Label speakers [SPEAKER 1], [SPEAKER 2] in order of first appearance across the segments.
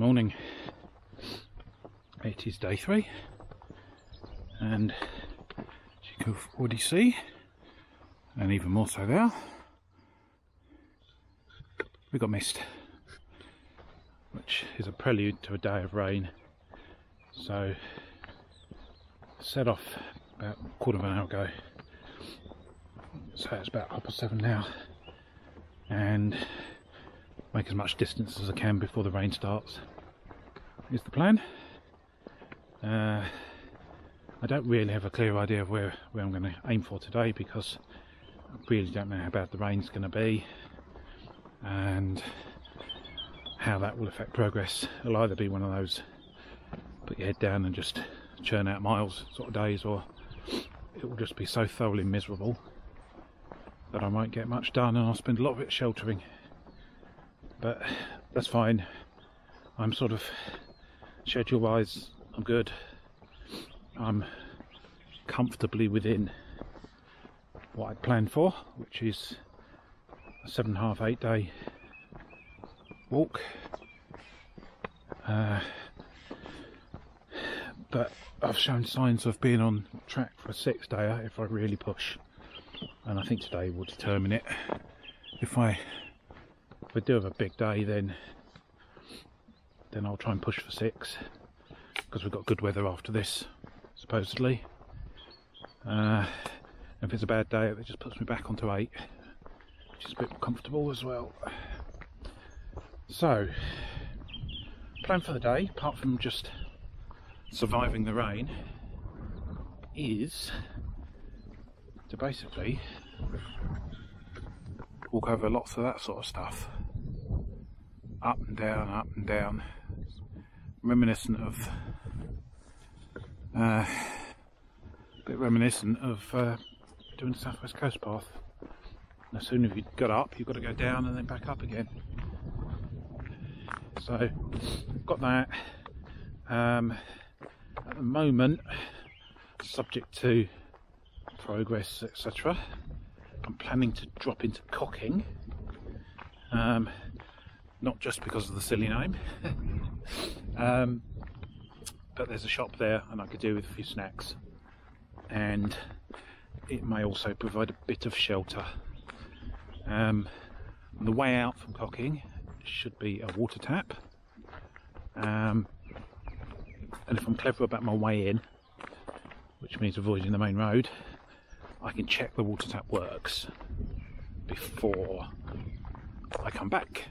[SPEAKER 1] morning. It is day three, and as you can already see, and even more so there, we got mist, which is a prelude to a day of rain. So, set off about a quarter of an hour ago. So it's about half past seven now, and make as much distance as I can before the rain starts. Is the plan. Uh, I don't really have a clear idea of where, where I'm going to aim for today because I really don't know how bad the rain's going to be and how that will affect progress. It'll either be one of those put your head down and just churn out miles sort of days or it will just be so thoroughly miserable that I won't get much done and I'll spend a lot of it sheltering. But that's fine. I'm sort of schedule wise I'm good. I'm comfortably within what I'd planned for, which is a seven and a half, eight day walk. Uh, but I've shown signs of being on track for a six dayer if I really push. And I think today will determine it. If I if we do have a big day then then I'll try and push for six because we've got good weather after this, supposedly. Uh, if it's a bad day, it just puts me back onto eight, which is a bit comfortable as well. So, plan for the day, apart from just surviving the rain, is to basically walk over lots of that sort of stuff. Up and down, up and down. Reminiscent of uh, a bit reminiscent of uh, doing the Southwest Coast Path. And as soon as you got up, you've got to go down and then back up again. So, got that. Um, at the moment, subject to progress, etc., I'm planning to drop into cocking. Um, not just because of the silly name. um, but there's a shop there and I could do with a few snacks and it may also provide a bit of shelter. Um, the way out from Cocking should be a water tap um, and if I'm clever about my way in which means avoiding the main road I can check the water tap works before I come back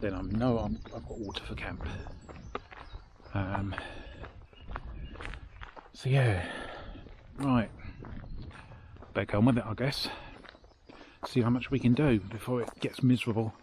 [SPEAKER 1] then I know i have got water for camp um, so yeah, right. Back on with it, I guess. See how much we can do before it gets miserable.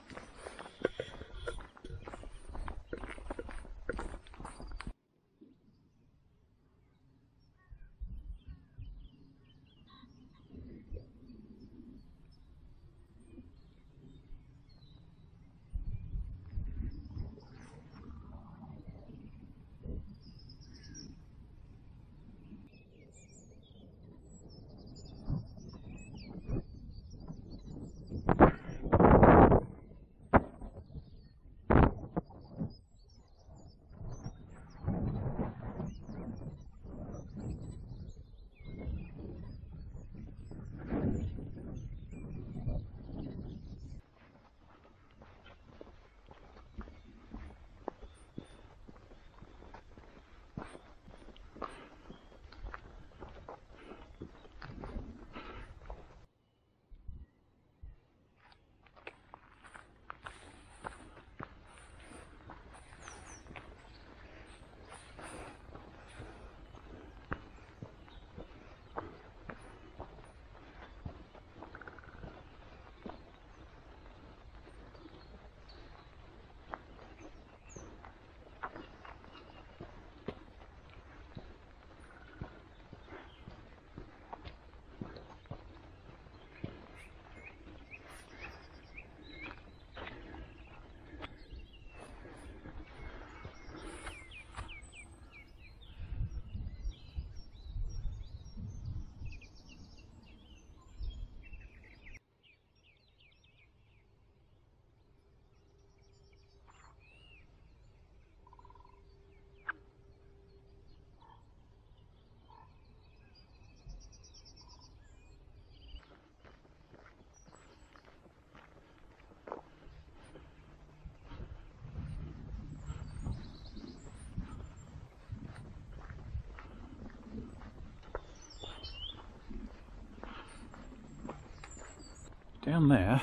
[SPEAKER 1] Down there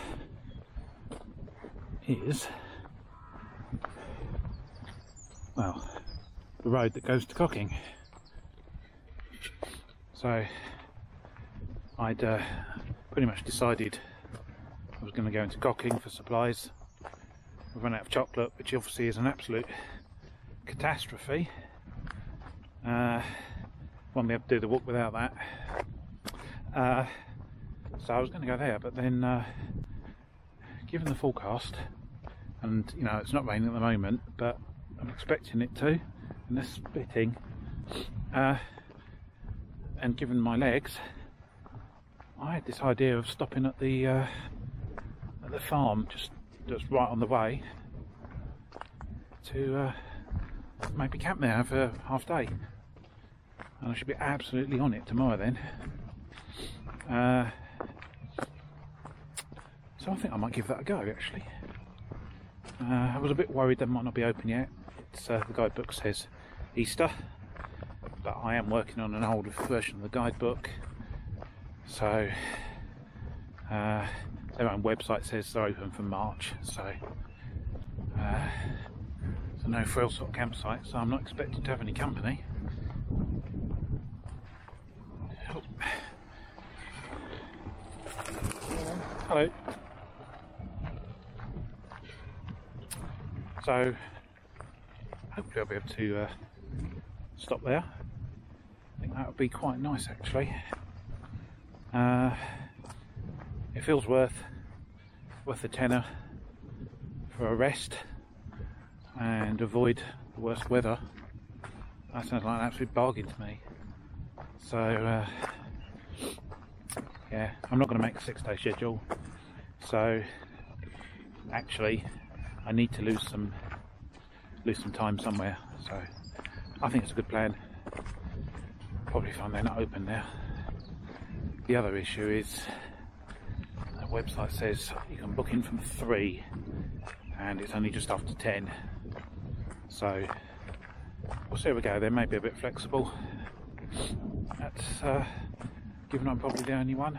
[SPEAKER 1] is well the road that goes to Cocking. So I'd uh, pretty much decided I was going to go into Cocking for supplies. We've run out of chocolate, which obviously is an absolute catastrophe. Uh, won't be able to do the walk without that. Uh, so I was going to go there, but then uh, given the forecast, and you know it's not raining at the moment, but I'm expecting it to, and this spitting, uh, and given my legs, I had this idea of stopping at the uh, at the farm, just just right on the way, to uh, maybe camp there for half day, and I should be absolutely on it tomorrow then. Uh, so I think I might give that a go actually. Uh, I was a bit worried they might not be open yet. It's, uh, the guidebook says Easter, but I am working on an older version of the guidebook. So uh, their own website says they're open for March. So uh, it's a no frills sort of campsite. So I'm not expecting to have any company. Oh. Hello. So hopefully I'll be able to uh, stop there. I think that would be quite nice actually. Uh, it feels worth worth the tenner for a rest and avoid the worst weather. That sounds like an absolute bargain to me. So uh, yeah, I'm not going to make a six-day schedule. So actually, I need to lose some lose some time somewhere. So I think it's a good plan. Probably find they're not open now. The other issue is the website says you can book in from three, and it's only just after ten. So we'll see how we go. They may be a bit flexible. That's uh, given I'm probably the only one.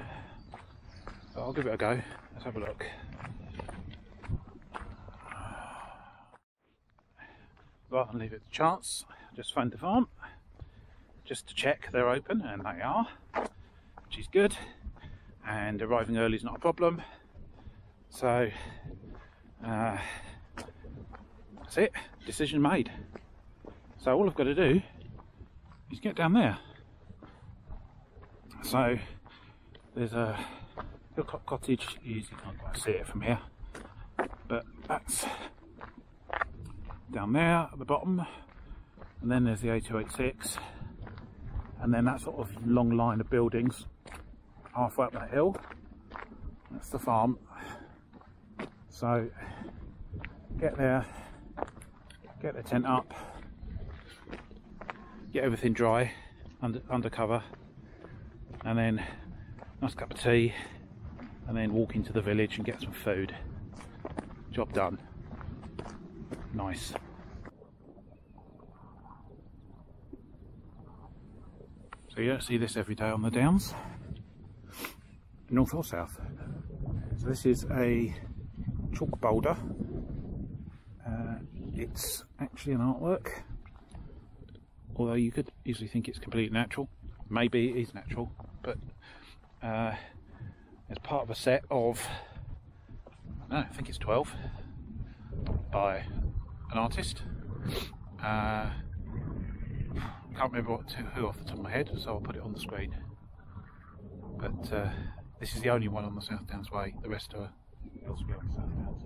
[SPEAKER 1] But I'll give it a go. Let's have a look. Rather than leave it to chance, just phoned the farm just to check they're open, and they are, which is good. And arriving early is not a problem. So uh, that's it, decision made. So all I've got to do is get down there. So there's a Hilltop Cottage, you can't quite see it from here, but that's down there at the bottom and then there's the A286 and then that sort of long line of buildings halfway up that hill. That's the farm. So get there get the tent up get everything dry under, under cover and then nice cup of tea and then walk into the village and get some food. Job done Nice. So you don't see this every day on the downs, north or south. So this is a chalk boulder. Uh, it's actually an artwork, although you could easily think it's completely natural. Maybe it is natural, but uh, it's part of a set of, I think it's 12 by an artist. Uh, can't remember what to, who off the top of my head, so I'll put it on the screen. But uh, this is the only one on the South Downs Way. The rest are elsewhere on the South Downs.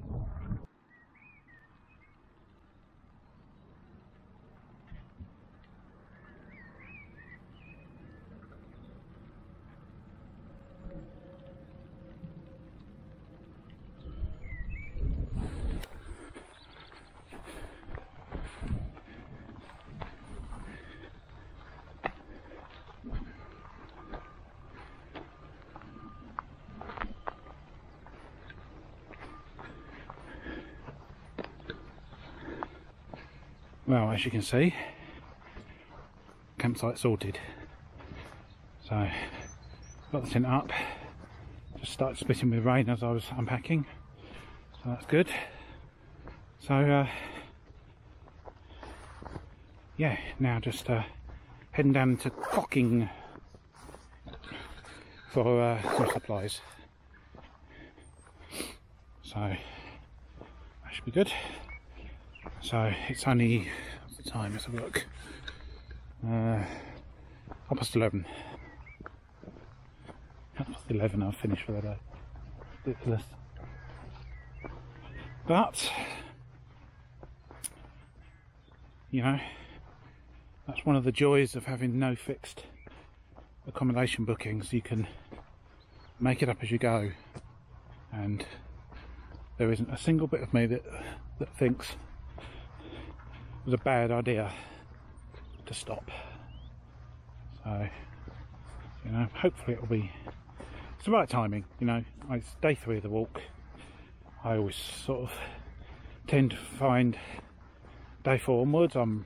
[SPEAKER 1] Well, as you can see, campsite sorted. So, got the tent up, just started spitting with rain as I was unpacking, so that's good. So, uh, yeah, now just uh, heading down to Cocking for uh, some supplies. So that should be good. So it's only time? Let's have a look. Uh, half past eleven. Half past eleven. I'll finish for the day. Ridiculous. But you know, that's one of the joys of having no fixed accommodation bookings. You can make it up as you go, and there isn't a single bit of me that that thinks it was a bad idea to stop. So, you know, hopefully it'll be it's the right timing. You know, it's day three of the walk. I always sort of tend to find day four onwards I'm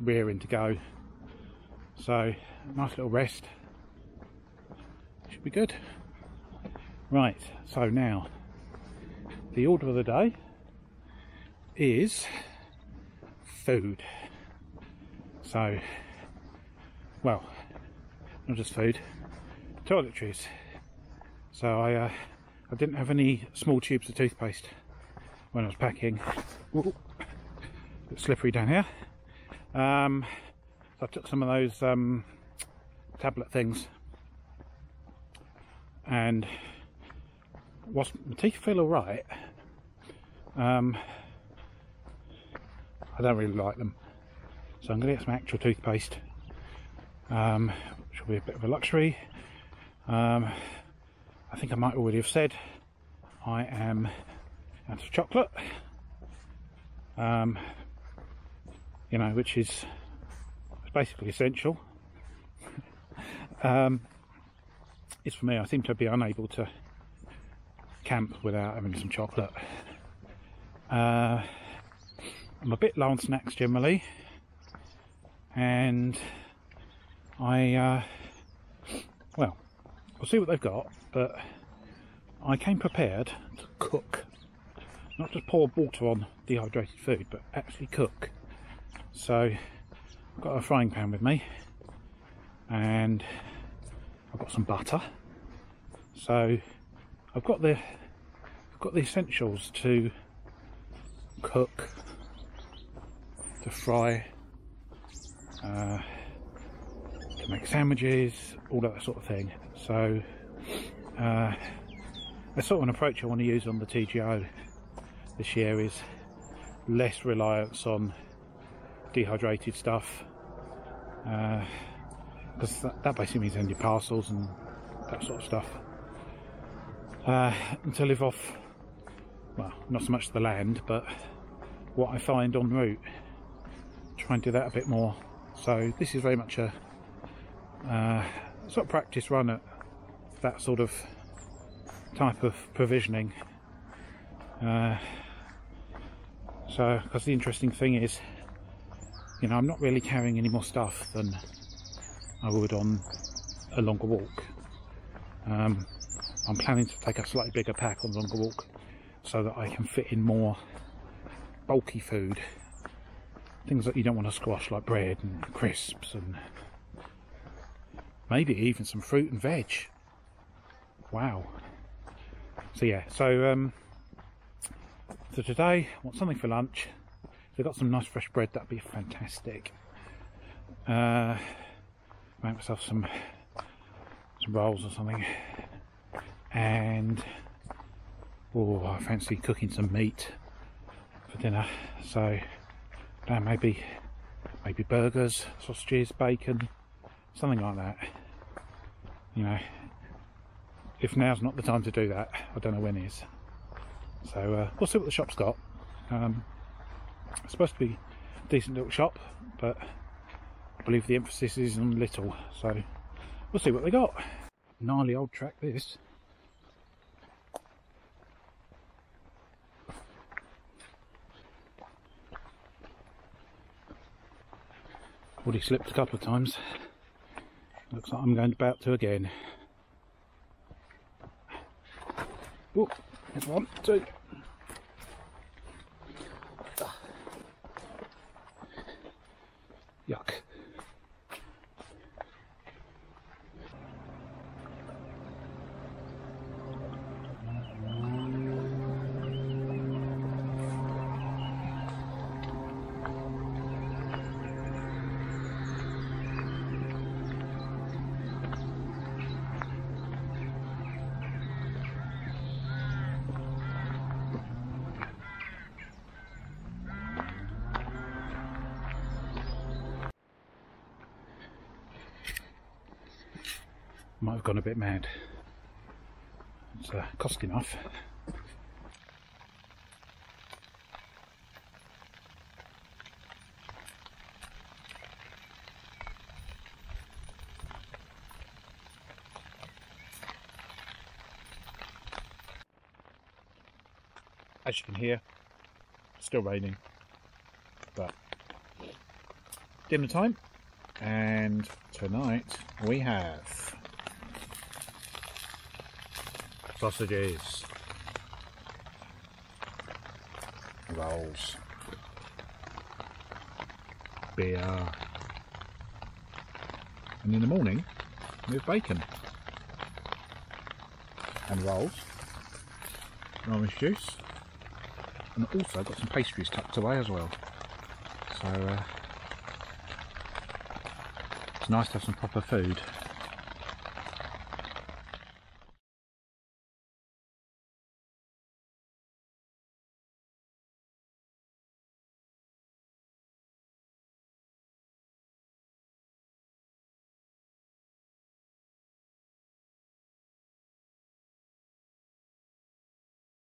[SPEAKER 1] rearing to go. So, nice little rest. Should be good. Right, so now the order of the day is food. So, well, not just food, toiletries. So I, uh, I didn't have any small tubes of toothpaste when I was packing. Ooh, bit slippery down here. Um, so I took some of those um, tablet things and whilst my teeth feel alright, um, I don't really like them. So I'm going to get some actual toothpaste, um, which will be a bit of a luxury. Um, I think I might already have said I am out of chocolate, um, you know, which is basically essential. um, it's for me, I seem to be unable to camp without having some chocolate. Uh, I'm a bit low on snacks generally, and I, uh, well, we'll see what they've got, but I came prepared to cook. Not just pour water on dehydrated food, but actually cook. So, I've got a frying pan with me, and I've got some butter. So, I've got the I've got the essentials to cook, to fry, uh, to make sandwiches, all that sort of thing. So uh, that's sort of an approach I want to use on the TGO this year is less reliance on dehydrated stuff because uh, that, that basically means empty parcels and that sort of stuff uh, and to live off, well, not so much the land, but what I find en route. Try and do that a bit more. So this is very much a uh, sort of practice run at that sort of type of provisioning. Uh, so, because the interesting thing is, you know, I'm not really carrying any more stuff than I would on a longer walk. Um, I'm planning to take a slightly bigger pack on the longer walk so that I can fit in more bulky food. Things that you don't want to squash like bread and crisps and maybe even some fruit and veg. Wow. So yeah, so um, so today I want something for lunch. If I've got some nice fresh bread, that'd be fantastic. Uh, make myself some some rolls or something and oh, I fancy cooking some meat for dinner. So, uh, maybe maybe burgers, sausages, bacon, something like that. You know, if now's not the time to do that, I don't know when is. So uh, we'll see what the shop's got. Um, it's supposed to be a decent little shop, but I believe the emphasis is on little. So we'll see what they got. Gnarly old track this. Already slipped a couple of times. Looks like I'm going about to again. Oh, there's one, two, Might have gone a bit mad. It's uh, cost enough. As you can hear, still raining, but dinner time, and tonight we have sausages, rolls, beer, and in the morning have bacon. And rolls, orange juice, and also got some pastries tucked away as well. So uh, it's nice to have some proper food